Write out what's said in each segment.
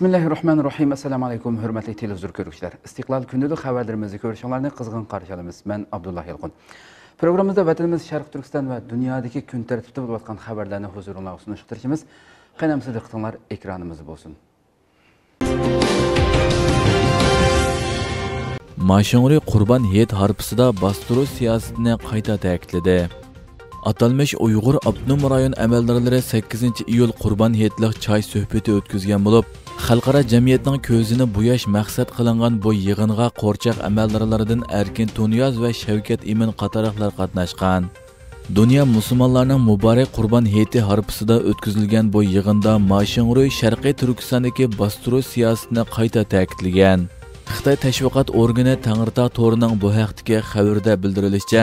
Bismillahirrahmanirrahim. Assalamu alaykum, hörmətli televizor görüşlər. İstiqlal gündəlik xəbərlərimizi görüşənlərini qızğın qarşılayırıq. Mən Abdullah Yılğun. Proqramımızda vətənimiz Şərq Türkistan və dünyadakı gün tərtibdə olub atqan xəbərlərini huzuruna sunuşdururuz. Qənəmsiz diqqətlər ekranımız olsun. Maşinri Qurban Heyet harpisida bastırı siyasetini qayta təkidlədi. Atalmış Uyğur Abnum rayon əməldarları 8-ci iyul Qurban Heyetlik çay söhbəti ötküzgən bulub, xalqaro jamiyatning ko'zini bo'yash maqsad qilingan bu yig'inga qo'rchoq amaldorlaridan Erkin Tunyoz va Shavkat Imin qatorliqlar qatnashgan. dunyo musulmonlarining muborak Qurban Heyeti harpisida o'tkazilgan bu yig'inda mashinruy Sharqiy Turkistondagi bastırу siyosatini qayta ta'kidlagan. Xitoy tashviqot organi Tangirtog to'rining bu haqdagi xabarda bildirilishicha,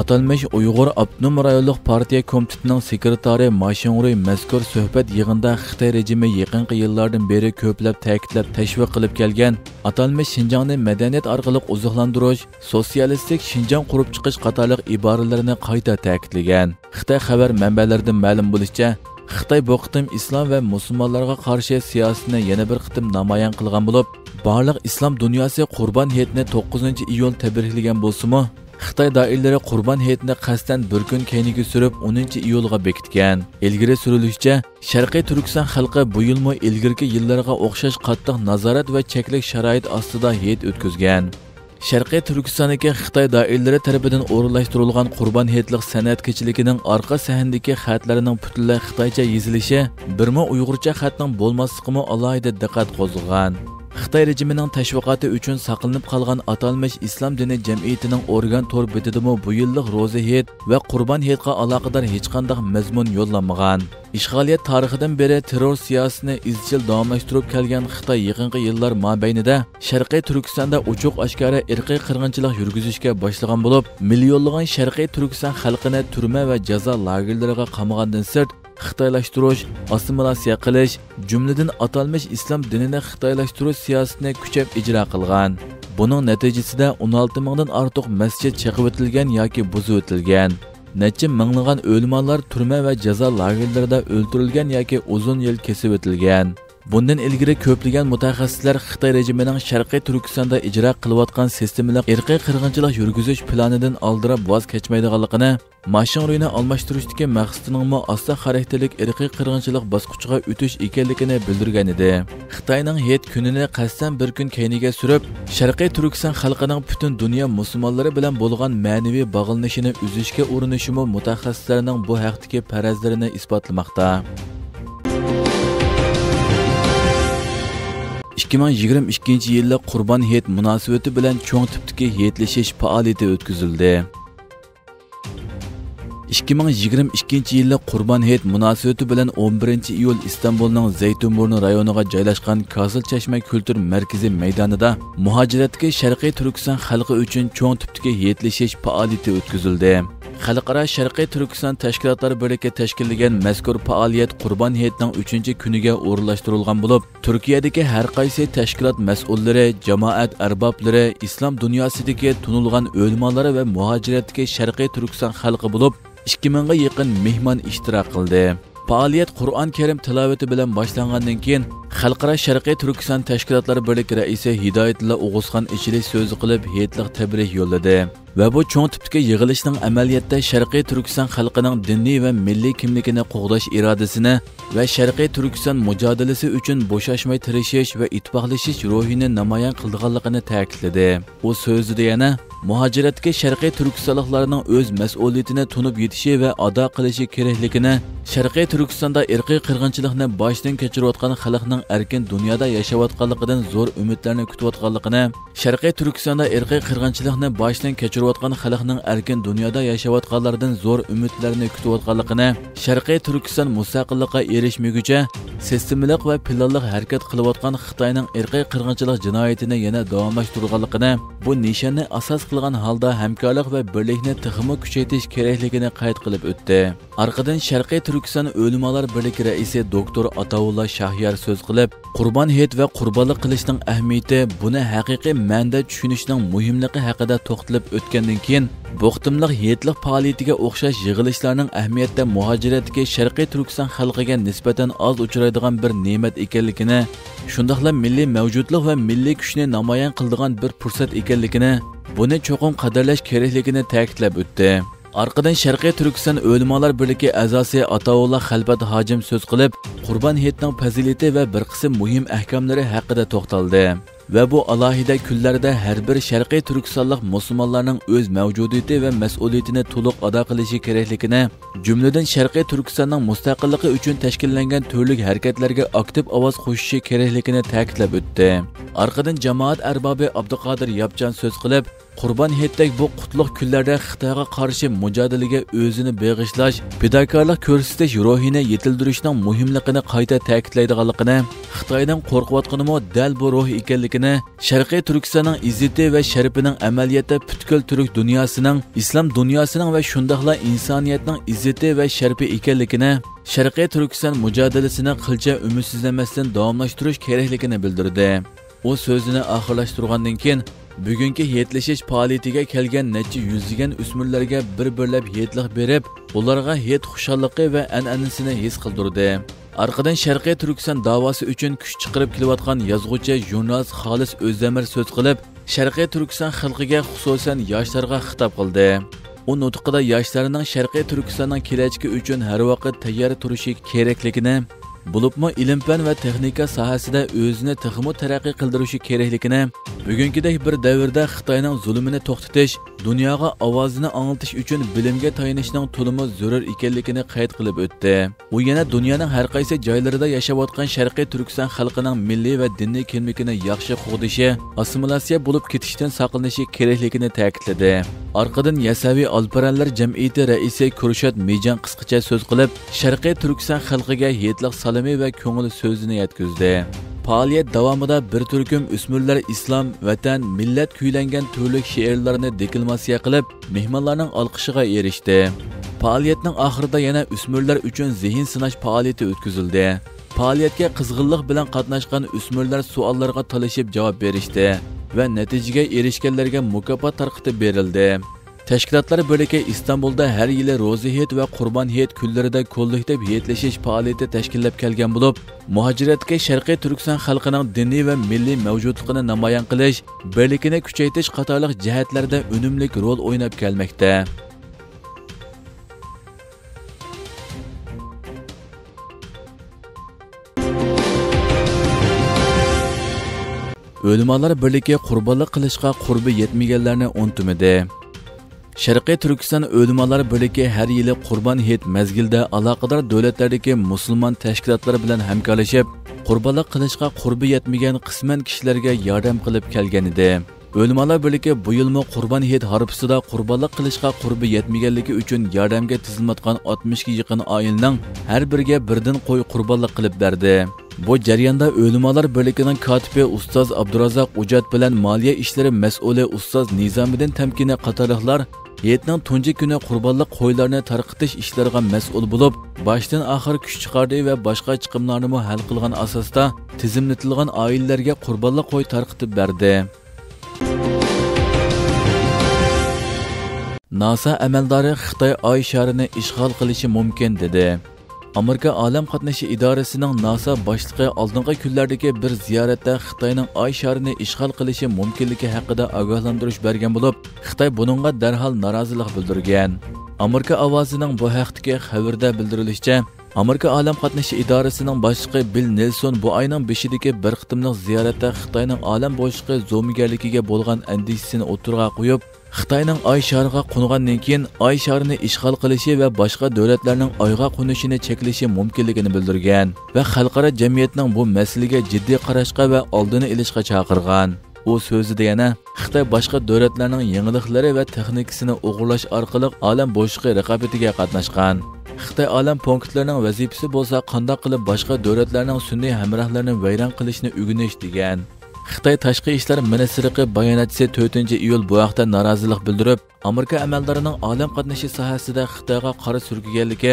atalmish Uyg'ur Abnum rayonlik partiya komitetining sekretari Mashinguri mazkur suhbat yig'inida Xitoy rejimi yaqinqi yillardan beri ko'plab ta'kidlab tashviq qilib kelgan atalmish Shinjongni madaniyat orqali oziqlantirish, sotsialistik Shinjong qurib chiqish qatorliq iboralarni qayta ta'kidlagan. Xitoy xabar manbalaridan ma'lum bo'lishicha, Xitoy bu qitim islom va musulmonlarga qarshi siyosatni yana bir qitim namoyon qilgan bo'lib, barliq islom dunyosi Qurban hayitini 9 iyul tabriklagan bo'lsimi Xitoy doirlari Qurban hayitini qasdan bir kun keyiniga surib 10 iyulga bekitgan. Ilgari surilishicha, Sharqiy Turkiston xalqi bu yilmi ilgirki yillarga o'xshash qattiq nazorat va cheklik sharoit ostida hayit o'tkazgan. Sharqiy Turkistondagi Xitoy doiralari tomonidan o'rinlashtirilgan Qurban hayitlik san'at kechiligining orqa sahnadagi xatlarining butunlay xitoycha yozilishi birma uyg'urcha xatning bo'lmasligimi alohida diqqat qo'zg'agan. Xitoy rejimining tashviqoti uchun saqlanib qolgan atalmish islom dini jamiyatining organ to'r betidimi bu yillik ro'za hayit va Qurban hayitga aloqador hech qanday mazmun yo'llanmagan. Ishg'oliyat tarixidan beri terror siyosatini izchil davomlashtirib kelgan xitoy yaqinqi yillar mobaynida sharqiy turkistonda ochiq oshkora irqiy qirg'inchilik yurgizishga boshlagan bo'lib millionlagan sharqiy turkiston xalqini turma va jazo lagerlariga qamagandan sirt xitoylashtirish assimilyatsiya qilish jumladan atalmish islom dinini xitoylashtirish siyosatini kuchab ijro qilgan. Buning natijasida 16 mingdan ortiq masjid chaqib o'tilgan yoki buzib o'tilgan. Necha minglagan o'lmonlar turma va jazo lagerlarida o'ldirilgan yoki uzun yil kesib o'tilgan. Bundan ilgari ko'plagan mutaxassislar xitoy rejimining sharqiy turkistonda ijro qilayotgan sistemalik irqiy qirg'inchilik yurgizish planidan oldirab voz kechmaydiganligini mashin almashtirishdagi maqsadiningmi osta xarakterlik irqiy qirg'inchilik bosqichiga o'tish ekanligini bildirgan edi. Xitoyning het kunini qasddan bir kun keyniga surib sharqiy turkiston xalqining butun dunyo musulmonlari bilan bo'lgan ma'naviy bog'linishini uzishga urinishimi mutaxassislarning bu haqdagi farazlarini isbotlamoqda. 2022 yillik Qurban hayit munosabati bilan cho'ng tipdagi hayitlashish faoliyati o'tkazildi. 2022 yillik Qurban hayit munosabati bilan 11 iyul Istanbulning Zaytunburni rayoniga joylashgan Kazil Chashma kultur markazi maydonida muhojiratga Sharqiy Turkiston xalqi uchun cho'ng tipdagi hayitlashish faoliyati o'tkazildi. Xalqaro Sharqiy Turkiston tashkilotlari birligi tashkillagan mazkur faoliyat Qurban hayitining 3-kuniga o'rinlashtirilgan bo'lib, Turkiyadagi har qaysi tashkilot mas'ullari, jamoat arboblari, islom dunyosidagi tunilgan o'lmonlari va muhojiratdagi Sharqiy Turkiston xalqi bo'lib, 2000 ga yaqin mehmon ishtirok qildi. Faoliyat Qur'on Karim tilovati bilan boshlangandan keyin Xalqaro Sharqiy Turkiston tashkilotlari birligi raisi Hidoyatilla O'g'uzxon ichili so'zi qilib hetliq tabrik yo'lladi va bu cho'ng tipdagi yig'ilishning amaliyotda Sharqiy Turkiston xalqining diniy va milliy kimligini qo'g'dash irodasini va Sharqiy Turkiston mujodalasi uchun bo'shashmay tirishish va ittifoqlashish ruhini namoyon qilganligini ta'kidladi. U so'zida yana muhojiratga sharqiy turkistonliklarning o'z mas'uliyatini tunib yetishi va ado qilishi kerakligini sharqiy turkistonda irqiy qirg'inchilikni boshdan kechirayotgan xalqning erkin dunyoda yashayotganligidan zo'r umidlarni kutayotganligini sharqiy turkistonda irqiy qirg'inchilikni boshdan kechirayotgan xalqning erkin dunyoda yashayotganlaridan zo'r umidlarni kutayotganligini sharqiy turkiston mustaqillikqa erishmaguncha sistemalik va planliq harakat qilayotgan xitoyning irqiy qirg'inchilik jinoyatini yana davomlashtirganligini bu nishonni asos qilgan holda hamkorlik va birlikni tiximi kuchaytirish kerakligini qayd qilib o'tdi. Orqadan sharqiy turkiston o'limolar birligi raisi doktor ataulloh shahyar so'z qilib qurbon hayit va qurbonlik qilishning ahamiyati buni haqiqiy ma'noda tushunishning muhimligi haqida to'xtalib o'tgandan keyin bu qitimliq yetliq faoliyatiga o'xshash yig'ilishlarning ahamiyatda muhojiratdagi sharqiy turkiston xalqiga nisbatan oz uchraydigan bir ne'mat ekanligini shundoqla milliy mavjudlik va milliy kuchni namoyon qiladigan bir fursat ekanligini buni cho'qim qadrlash kerakligini ta'kidlab o'tdi Arqadan Sharqiy Turkiston o'limolar birligi a'zosi Ataulloh Xalbat hojim so'z qilib, Qurban hayitining fazilati va bir qism muhim ahkomlari haqida to'xtaldi. və bu alahidə küllərdə hər bir şərqi Türkistanlıq müsəlmanların öz mövcudiyyəti və məsuliyyətini tuluq ada qilishi kerakligini, jumladan şərqi Türkistanның müstəqilliyi üçün təşkillangan türlük hərəkətlərə aktiv ovoz qo'shishi kerakligini ta'kidlab o'tdi. Arqadan jamoat arbobi Abduqodir Yapcan so'z qilib, Qurban hayitdek bu qutlug' kunlarda Xitoyga qarshi mücadiləyə o'zini beg'ishlash, fidokorlik ko'rsatish ruhunu yetildirishning muhimligini qayta ta'kidlaydiganligini, Xitoydan qo'rqayotganimi dal bu ruh ekanligini, Sharqiy Turkistonning izzati va sharafining amaliyotda butkul turk dunyosining, islom dunyosining va shundaqla insoniyatning izzati va sharifi ekanligini, Sharqiy Turkiston mujodalasini qilcha umidsizlamasdan davomlashtirish kerakligini bildirdi. u so'zini oxirlashtirgandan keyin bugungi yetlashish faoliyatiga kelgan necha yuzlagan o'smirlarga bir birlab yetliq berib ularga yet xushalliqi va an'anasini his qildirdi. Orqadan sharqiy turkiston davosi uchun kuch chiqarib kelayotgan yozuvchi jurnalist xolis o'zdamir so'z qilib sharqiy turkiston xalqiga xususan yoshlarga xitob qildi. U nutqida yoshlarning sharqiy turkistonning kelajagi uchun har vaqt tayyor turishi kerakligini bo'libmi ilm fan va texnika sohasida o'zini texmo taraqqiy qildirishi kerakligini bugungidek bir davrda xitoyning zulmini to'xtatish dunyoga ovozini anglitish uchun bilimga tayanishning to'limi zarur ekanligini qayd qilib o'tdi u yana dunyoning har qaysi joylarida yashayotgan sharqiy turkiston xalqining milliy va diniy kimligini yaxshi qo'g'dishi assimilyatsiya bo'lib ketishdan saqlanishi kerakligini ta'kidladi orqadan Yasavi alparanlar jamiyati raisi kurshad mejan qisqacha so'z qilib sharqiy turkiston xalqiga yetliq salimi va ko'ngil so'zini yetkazdi faoliyat davomida bir turkum o'smirlar islom vatan millat kuylangan turli she'rlarni deklamasiya qilib mehmonlarning olqishiga erishdi. Faoliyatning oxirida yana o'smirlar uchun zehn sinash faoliyati o'tkazildi. Faoliyatga qizg'inlik bilan qatnashgan o'smirlar savollarga talashib javob berishdi. Va natijaga erishganlarga mukofot tarqitib berildi Tashkilotlar bo'lagi Istanbulda har yili Ro'za hayit va Qurbon hayit kunlarida kollektiv hayitlashish faoliyati tashkillab kelgan bo'lib, muhojiratga Sharqiy Turkiston xalqining diniy va milliy mavjudligini namoyon qilish, birlikini kuchaytirish qatorliq jihatlarda unumli rol o'ynab kelmoqda. O'limalar birligi qurbonlik qilishga qurbi yetmaganlarni unutmadi. Sharqiy Turkiston o'limalar birligi har yili Qurbon hayit mezgilda aloqador davlatlardagi musulmon tashkilotlar bilan hamkorlashib, qurbonlik qilishga qurbi yetmagan qisman kishilarga yordam qilib kelgan edi. O'limalar birligi bu yilmi Qurbon hit harpisida qurbonlik qilishga qurbi yetmaganligi uchun yordamga tizilmayotgan oltmishga yaqin oilaning har biriga birdan qo'y qurbonlik qilib berdi. Bu jarayonda o'limalar birligining kotibi ustoz Abdurazzoq Ujat bilan moliya ishlari mas'uli ustoz Nizomiddin Tamkini qatorliqlar Yetning tunji kuni qurbonlik qo'ylarni tarqitish ishlariga mas'ul bo'lib, boshdan oxir kuch chiqardi va boshqa chiqimlarni hal qilgan asosda tizimlatilgan oilalarga qurbonlik qo'y tarqitib berdi. NASA amaldori Xitoy Oy sharini ishg'ol qilishi mumkin dedi. Amerika Olam qatnashi idorasining NASA boshlig'i oldingi kunlardagi bir ziyoratda Xitoyning Oy sharini ishg'ol qilishi mumkinligi haqida ogohlantirish bergan bo'lib, Xitoy buningga darhol norozilik bildirgan. Amerika ovozining bu haqdagi xabarda bildirilishicha, Amerika Olam qatnashi idorasining boshlig'i Bill Nelson bu oyning 5-idagi bir qitimliq ziyoratda Xitoyning olam boshlig'i zo'migarligiga bo'lgan andishisini o'tirg'a qo'yib, Xitoyning Oy shariga qo'ngandan keyin Oy sharini ishg'ol qilishi va boshqa davlatlarning Oyga qo'nishini cheklashi mumkinligini bildirgan va xalqaro jamiyatning bu masalaga jiddiy qarashga va oldini olishga chaqirgan. U so'zida yana Xitoy boshqa davlatlarning yangiliklari va texnikasini o'g'irlash orqali olam bo'shlig'i raqobatiga qatnashgan. Xitoy olam punktlarining vazifasi bo'lsa, qandoq qilib boshqa davlatlarning sun'iy hamrohlarini vayron qilishni o'rganish degan. Xitoy tashqi ishlar ministrligi bayonotchisi 4-iyul bu haqda norozilik bildirib, Amerika amaldorining olam qatnashi sohasida Xitoyga qora surkiganligi,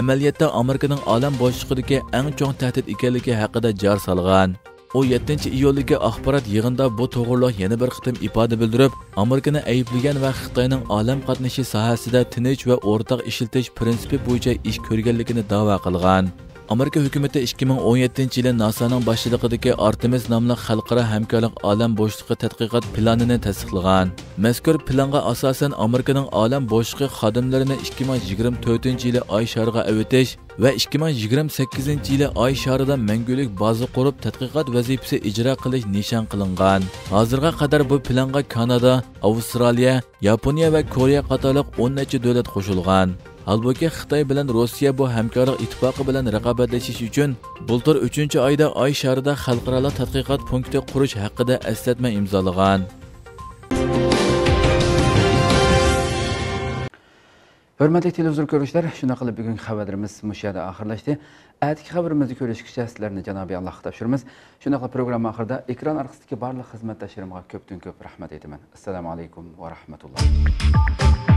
amaliyotda Amerikaning olam boshliqidagi eng chong tahdid ekanligi haqida jar solgan. 17 iyuldagi axborot yig'inida bu to'g'riliq yana bir qitim ifoda bildirib amerikani ayblagan va xitoyning olam qatnashi sohasida tinch va o'rtaq ishiltish prinsipi bo'yicha ish ko'rganligini da'vo qilgan Amerika hökuməti 2017-ci ildə NASA-nın başçılığındakı Artemis adlı xalqara həmkarlıq alam boşluğu tədqiqat planını təsdiqləyən. Məzkur planğa əsasən Amerikanın alam boşluğu xadimlərini 2024-cü ildə ay şarına əvətiş və 2028-ci ildə ay şarında məngülük baza qurub tədqiqat vəzifəsi icra qilish nişan qılınğan. Hazırğa qədər bu planğa Kanada, Avstraliya, Yaponiya və Koreya qatarlıq 10 neçə dövlət qoşulğan. Halbuki Xitoy bilan Rossiya bu hamkorlik ittifoqi bilan raqobatlashish uchun bultur 3-oyda Oy sharida xalqaro tadqiqot punkti qurish haqida eslatma imzolagan. hurmatli televizor ko'ruvchilar shuna qilib bugungi xabarlarimiz mushu yerda oxirlashdi. Atigi xabarimizni ko'rishgacha sizlarni janobiy allohga topshiramiz. Shuna qilib programma oxirida ekran orqasidagi barliq xizmatdoshlarimga ko'pdan ko'p rahmat aytaman. Assalomu alaykum va rahmatulloh.